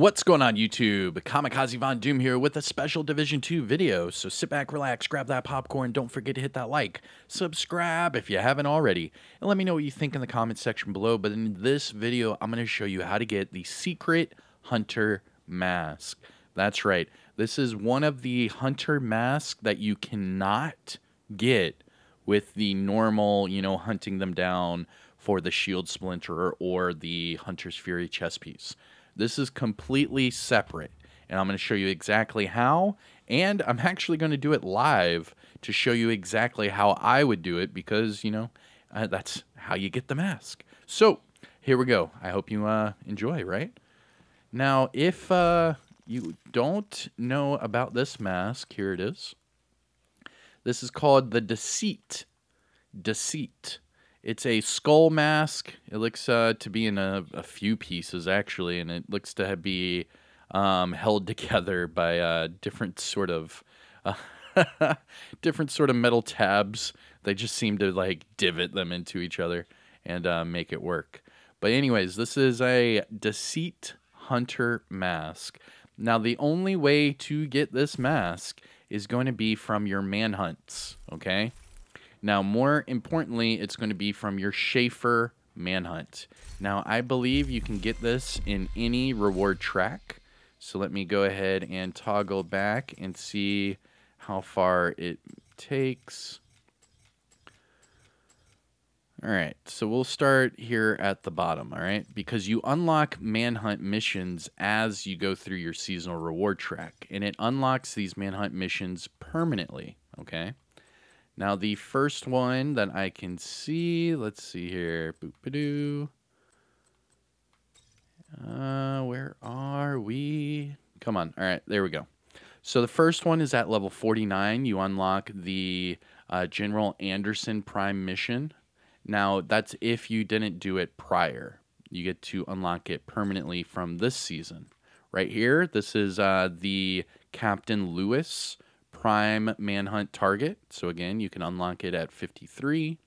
What's going on YouTube? Kamikaze Von Doom here with a special Division 2 video. So sit back, relax, grab that popcorn, don't forget to hit that like, subscribe if you haven't already, and let me know what you think in the comment section below. But in this video, I'm going to show you how to get the secret hunter mask. That's right. This is one of the hunter masks that you cannot get with the normal, you know, hunting them down for the shield splinter or the hunter's fury chest piece. This is completely separate, and I'm going to show you exactly how, and I'm actually going to do it live to show you exactly how I would do it because, you know, uh, that's how you get the mask. So, here we go. I hope you uh, enjoy, right? Now, if uh, you don't know about this mask, here it is. This is called the Deceit. Deceit. It's a skull mask. It looks uh, to be in a, a, few pieces actually, and it looks to be um, held together by uh, different sort of uh, different sort of metal tabs. They just seem to like divot them into each other and uh, make it work. But anyways, this is a deceit hunter mask. Now the only way to get this mask is going to be from your manhunts. Okay. Now, more importantly, it's going to be from your Schaefer Manhunt. Now, I believe you can get this in any reward track. So let me go ahead and toggle back and see how far it takes. All right, so we'll start here at the bottom, all right? Because you unlock manhunt missions as you go through your seasonal reward track, and it unlocks these manhunt missions permanently, okay? Now, the first one that I can see, let's see here. Boop-a-doo. Uh, where are we? Come on. All right, there we go. So the first one is at level 49. You unlock the uh, General Anderson Prime mission. Now, that's if you didn't do it prior. You get to unlock it permanently from this season. Right here, this is uh, the Captain Lewis prime manhunt target. So again, you can unlock it at 53.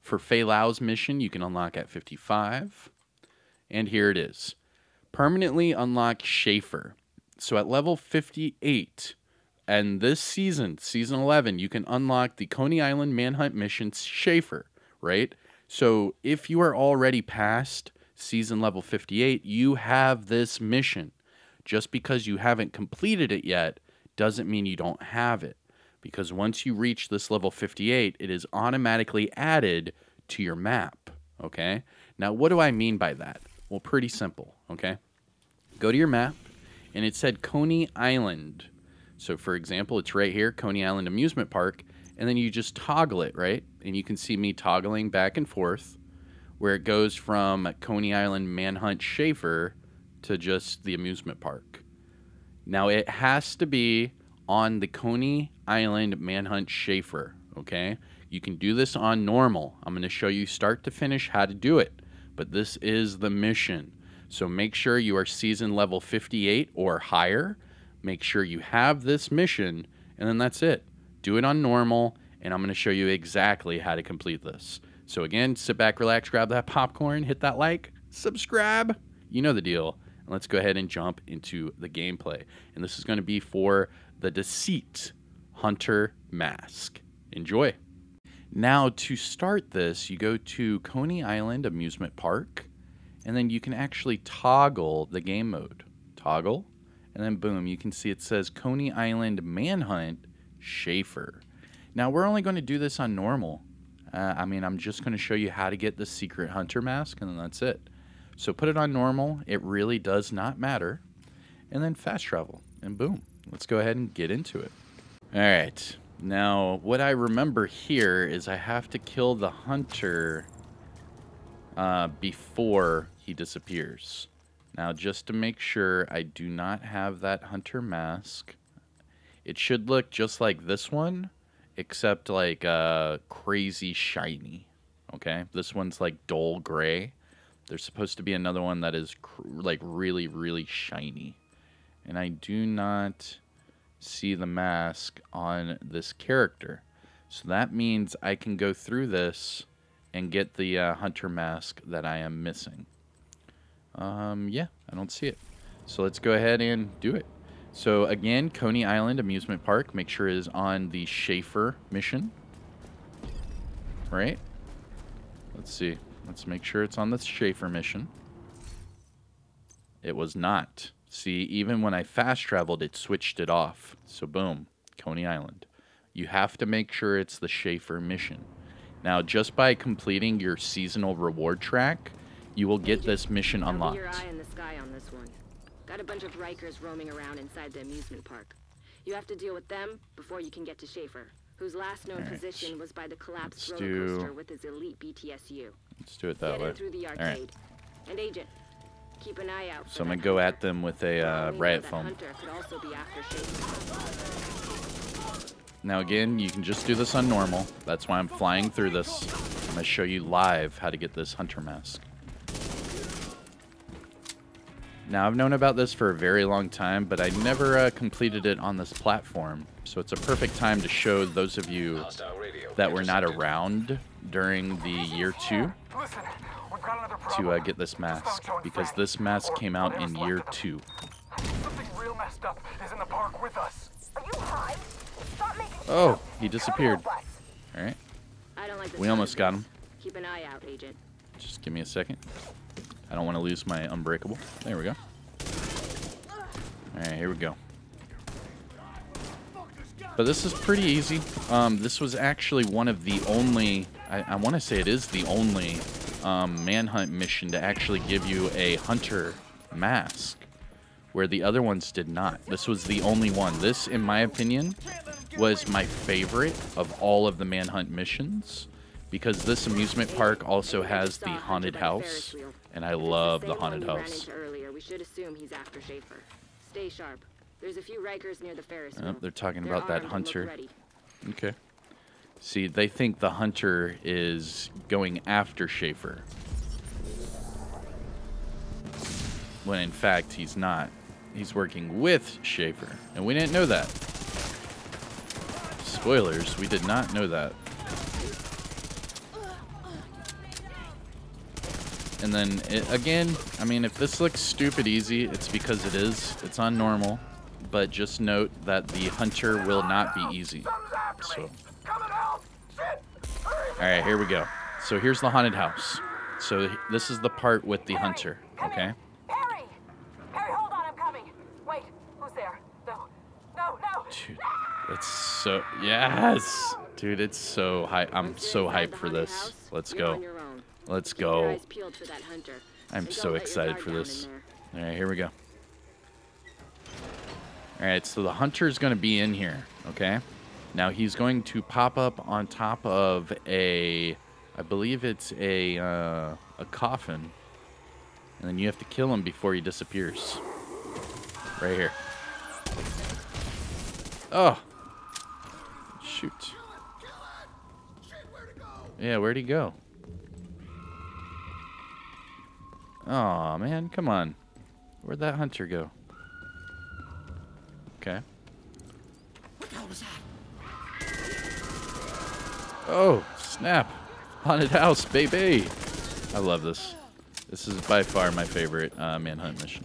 For Fei Lao's mission, you can unlock at 55. And here it is. Permanently unlock Schaefer. So at level 58, and this season, season 11, you can unlock the Coney Island Manhunt mission Schaefer, right? So if you are already past season level 58, you have this mission. Just because you haven't completed it yet doesn't mean you don't have it because once you reach this level 58, it is automatically added to your map. Okay. Now, what do I mean by that? Well, pretty simple. Okay. Go to your map, and it said Coney Island. So, for example, it's right here, Coney Island Amusement Park, and then you just toggle it, right? And you can see me toggling back and forth where it goes from Coney Island Manhunt Schaefer to just the amusement park. Now it has to be on the Coney Island Manhunt Schaefer, okay? You can do this on normal. I'm going to show you start to finish how to do it, but this is the mission. So make sure you are season level 58 or higher. Make sure you have this mission, and then that's it. Do it on normal, and I'm going to show you exactly how to complete this. So again, sit back, relax, grab that popcorn, hit that like, subscribe. You know the deal let's go ahead and jump into the gameplay. And this is going to be for the Deceit Hunter Mask. Enjoy. Now, to start this, you go to Coney Island Amusement Park, and then you can actually toggle the game mode. Toggle, and then boom, you can see it says Coney Island Manhunt Schaefer. Now, we're only going to do this on normal. Uh, I mean, I'm just going to show you how to get the secret hunter mask, and then that's it. So put it on normal. It really does not matter. And then fast travel. And boom. Let's go ahead and get into it. All right. Now, what I remember here is I have to kill the hunter uh, before he disappears. Now, just to make sure I do not have that hunter mask, it should look just like this one, except like uh, crazy shiny. Okay? This one's like dull gray. There's supposed to be another one that is like really, really shiny. And I do not see the mask on this character. So that means I can go through this and get the uh, hunter mask that I am missing. Um, yeah, I don't see it. So let's go ahead and do it. So again, Coney Island Amusement Park, make sure is on the Schaefer mission. Right? Let's see. Let's make sure it's on the Schaefer mission. It was not. See, even when I fast traveled, it switched it off. So boom, Coney Island. You have to make sure it's the Schaefer mission. Now, just by completing your seasonal reward track, you will get this mission unlocked. your eye in the sky on this one. Got a bunch of Rikers roaming around inside the amusement park. You have to deal with them before you can get to Schaefer, whose last known Alright. position was by the collapsed Let's roller do- coaster with his elite BTSU. Let's do it that Get way. through the All right. arcade. And Agent, keep an eye out. So I'm gonna go hunter. at them with a uh, riot foam. Hunter could also be after Schaefer. Now again, you can just do this on normal. That's why I'm flying through this. I'm gonna show you live how to get this hunter mask. Now I've known about this for a very long time, but I never uh, completed it on this platform. So it's a perfect time to show those of you that were not around during the year two Listen, we've got another to uh, get this mask because this mask came out in year two. Something real messed up is in the park with us. Are you high? Stop making Oh, he disappeared. Come help us. All right, I don't like the we almost got him. Keep an eye out, Agent. Just give me a second. I don't want to lose my unbreakable. There we go. All right, here we go. But this is pretty easy. Um, this was actually one of the only, I, I want to say it is the only um, manhunt mission to actually give you a hunter mask, where the other ones did not. This was the only one. This, in my opinion, was my favorite of all of the manhunt missions because this amusement park also has the haunted house, and I love the haunted house. Stay sharp. There's a few Rikers near the Ferris Oh, they're talking They're about that armed and look hunter. Okay. See, they think the hunter is going after Schaefer. When in fact, he's not. He's working with Schaefer. And we didn't know that. Spoilers, we did not know that. And then, it, again, I mean, if this looks stupid easy, it's because it is. It's on normal. But just note that the hunter will not be easy. So, me. Come and help. Shit. Hurry. all right, here we go. So here's the haunted house. So this is the part with the hunter, okay? here. Harry! Harry, hold on, I'm coming. Wait, who's there? No, no, no. Dude, it's so yes, dude, it's so hype. I'm so hyped for this. Let's go. Let's go. eyes peeled for that hunter. I'm so don't let your excited for this. All right, here we go. All right, so the hunter's going to be in here, okay? Now he's going to pop up on top of a, I believe it's a uh, a coffin, and then you have to kill him before he disappears. Right here. Oh. Shoot. Yeah, where'd he go? Oh man, come on. Where'd that hunter go? Okay. Oh, snap. Haunted house, baby. I love this. This is by far my favorite uh, manhunt mission.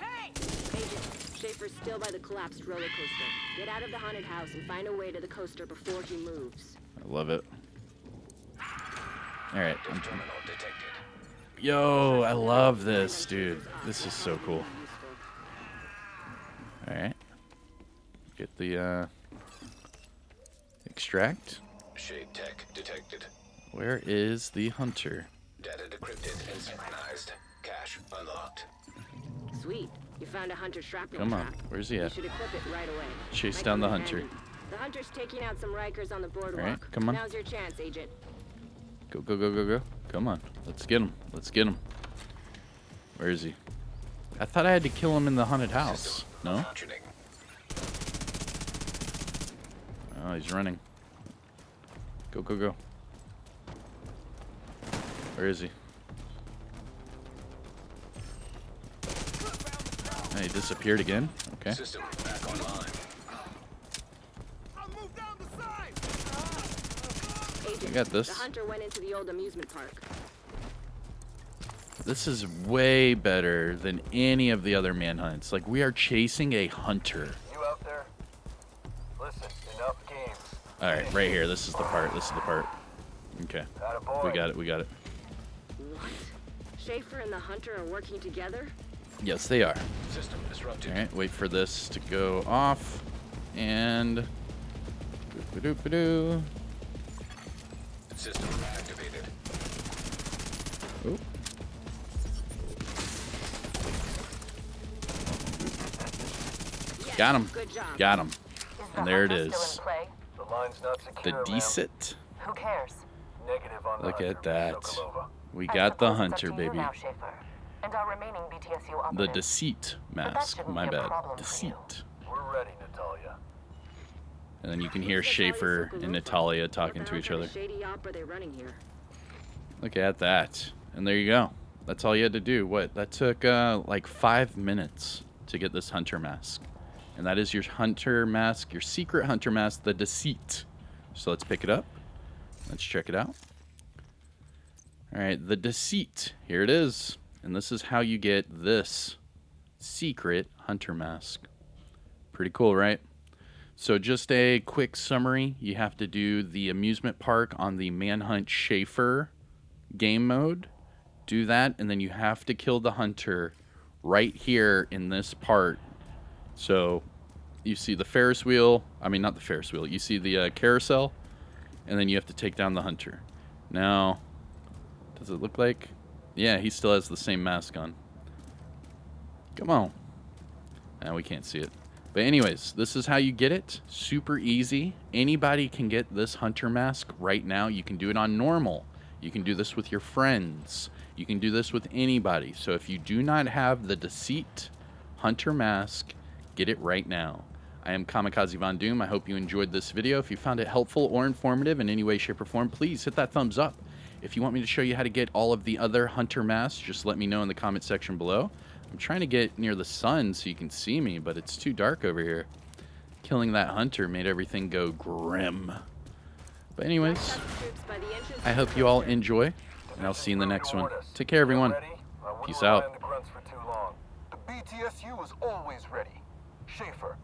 Agent, Schaefer's still by the collapsed roller coaster. Get out of the haunted house and find a way to the coaster before he moves. I love it. All right. I'm Terminal detected. Yo, I love this, dude. This is so cool. The uh, extract. Shade tech detected. Where is the hunter? Data decrypted and synchronized. Cache unlocked. Sweet. You found a hunter shrapnel Come on. trap. Where's he You at? should equip it right away. Chase Might down the hunter. handy. The hunter's taking out some Rikers on the boardwalk. come on. Now's your chance, Agent. Go, go, go, go, go. Come on. Let's get him. Let's get him. Where is he? I thought I had to kill him in the haunted house. No? Oh, he's running. Go, go, go. Where is he? Oh, he disappeared again? Okay. System back online. Agent, got this. The hunter went into the old amusement park. This is way better than any of the other manhunts. Like we are chasing a hunter. You out there? Listen, enough games. All right, right here. This is the part. This is the part. Okay, we got it. We got it. What? Schaefer and the hunter are working together? Yes, they are. System disrupted. All right, wait for this to go off, and. Doop-a-doop-a-doo. System activated. Yes, Got him. Good job. Got him. And there it hunter is. Still in play? The line's not The secure, ma'am. decent. Who cares? Negative on the Look at that. We got the suppose it's up hunter, baby. Now, And our remaining BTSU The deceit mask. My bad. problem for you. Deceit. We're ready, Natalia. And then you can hear Schaefer and Natalia talking to each other. of Shady op are they running here? Look at that. And there you go. That's all you had to do. What? That took uh, like five minutes to get this hunter mask. And that is your hunter mask, your secret hunter mask, the deceit. So let's pick it up. Let's check it out. All right, the deceit. Here it is. And this is how you get this secret hunter mask. Pretty cool, right? So just a quick summary. You have to do the amusement park on the Manhunt Schaefer game mode. Do that, and then you have to kill the hunter right here in this part. So you see the Ferris wheel. I mean, not the Ferris wheel. You see the uh, carousel, and then you have to take down the hunter. Now, does it look like? Yeah, he still has the same mask on. Come on. Now we can't see it. But anyways, this is how you get it. Super easy. Anybody can get this hunter mask right now. You can do it on normal. You can do this with your friends. You can do this with anybody. So if you do not have the deceit hunter mask, get it right now. I am Kamikaze Von Doom. I hope you enjoyed this video. If you found it helpful or informative in any way, shape, or form, please hit that thumbs up. If you want me to show you how to get all of the other hunter masks, just let me know in the comment section below. I'm trying to get near the sun so you can see me, but it's too dark over here. Killing that hunter made everything go grim. But anyways, Troops by the entrance I hope you all enjoy, and I'll see you in the next one. to warn us. Take care, everyone. Ready? I wouldn't Peace out. on the grunts for too long. The BTSU always ready. Schaefer,